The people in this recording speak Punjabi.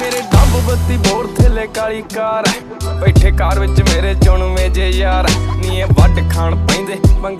ਮੇਰੇ ਡੱਬ ਬੱਤੀ ਬੋਰ ਥੱਲੇ ਕਾਲੀ ਕਾਰ। ਬੈਠੇ ਕਾਰ ਵਿੱਚ ਮੇਰੇ ਚੁਣਵੇਂ ਜੇ ਯਾਰ। ਨੀਏ ਇਹ ਵੱਡ ਖਾਣ ਪੈਂਦੇ, ਮੰਗੇ